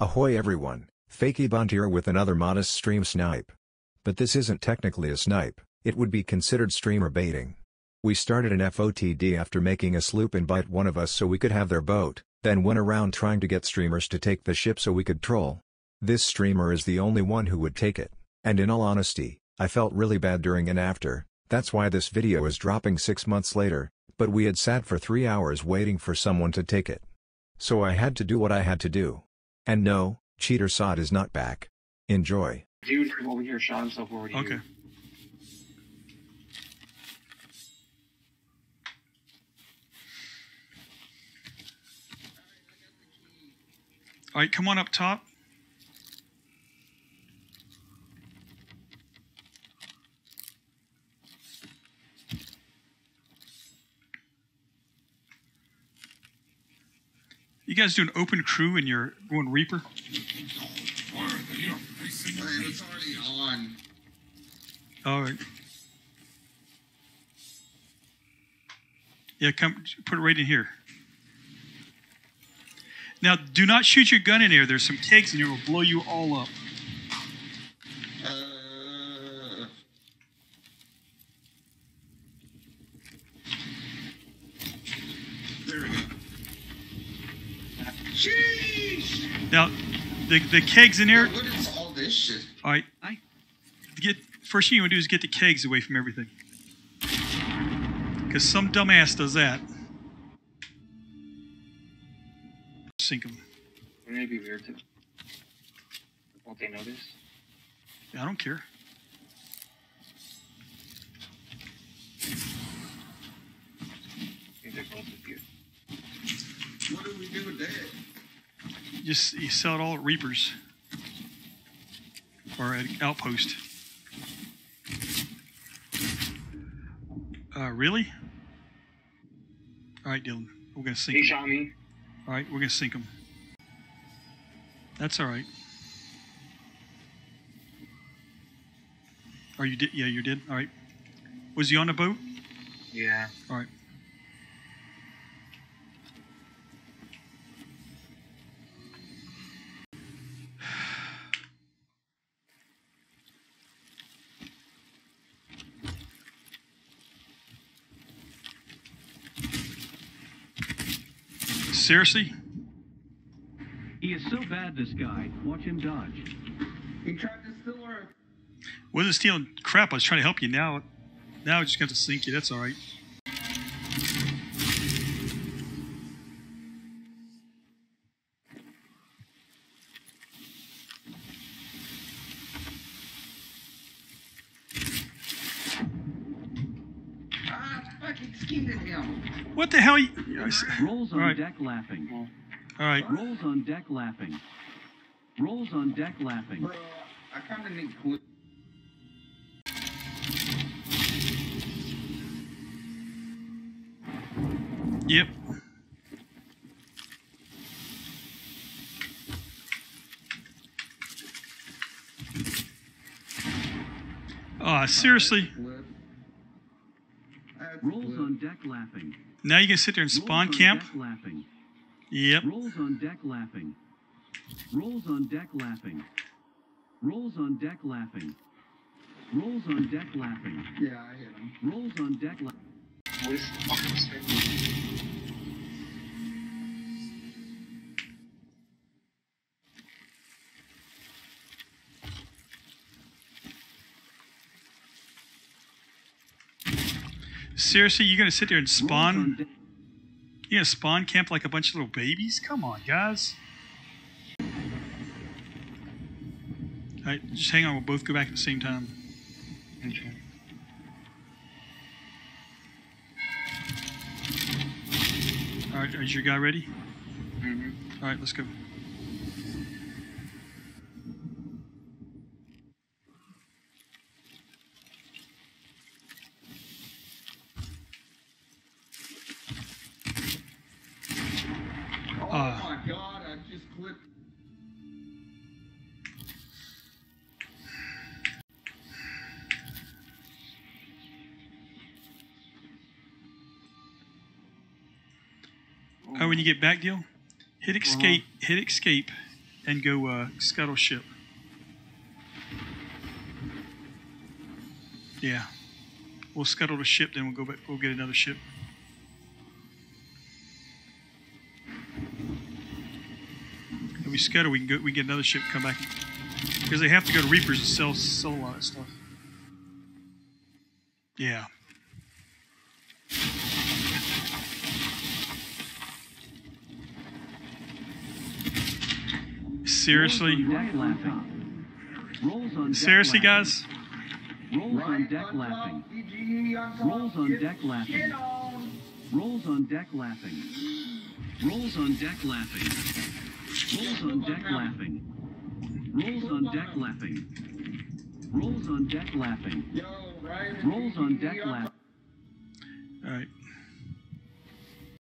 Ahoy everyone, Fakey Bunt here with another modest stream snipe. But this isn't technically a snipe, it would be considered streamer baiting. We started an FOTD after making a sloop invite one of us so we could have their boat, then went around trying to get streamers to take the ship so we could troll. This streamer is the only one who would take it, and in all honesty, I felt really bad during and after, that's why this video is dropping 6 months later, but we had sat for 3 hours waiting for someone to take it. So I had to do what I had to do. And no, Cheater Sod is not back. Enjoy. Dude from over here shot himself over to you. Okay. All right, come on up top. You guys do an open crew and you're going Reaper? It's already on. All right. Yeah, come put it right in here. Now, do not shoot your gun in here. There's some kegs in here. Will blow you all up. Uh, there we go. Sheesh! Now, the the kegs in here. What is all this shit? All right. I get first thing you want to do is get the kegs away from everything. Because some dumbass does that. Sink them. Wouldn't it be weird to? Won't they notice? I don't care. I think they're both with you. What do we do with that? Just you sell it all at Reapers or at Outpost. Uh, really? All right, Dylan. We're gonna sink. He 'em. shot me. All right, we're gonna sink them. That's all right. Are you did? Yeah, you did. All right. Was he on the boat? Yeah. All right. Seriously? He is so bad, this guy. Watch him dodge. He tried to steal our. Wasn't stealing crap. I was trying to help you. Now, now I just got to sink you. That's all right. Fucking skinned him. What the hell? You, I s- Rolls on All right. deck laughing. all right. Rolls on deck laughing. Rolls on deck laughing. Bro, I kind of need clip. Yep. Ah, seriously? Clip. That's Rolls clip. on deck laughing. Now you can sit there and spawn on camp? Deck laughing. Yep. Rolls on deck laughing. Rolls on deck laughing. Rolls on deck laughing. Rolls on deck laughing. Yeah, I hit him. Rolls on deck laughing. What is fucking spinning? Seriously, you're gonna sit there and spawn? deck- You gonna spawn camp like a bunch of little babies? Come on, guys. All right, just hang on. We'll both go back at the same time. Okay. All right, is your guy ready? Mhm. All right, let's go. When you get back, deal, hit escape, hit escape, and go uh, scuttle ship. Yeah, we'll scuttle the ship, then we'll go back. We'll get another ship. If we scuttle, we can go. We get another ship. Come back because they have to go to Reapers to sell sell a lot of stuff. Yeah. Seriously? Rolls on deck laughing. Rolls on deck Seriously, laughing. guys? Rolls on deck laughing. Rolls on deck laughing. Rolls on deck laughing. Rolls on deck laughing. Rolls on deck laughing. Rolls on deck laughing. Rolls on deck laughing. Yo, Ryan.